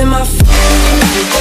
in my phone.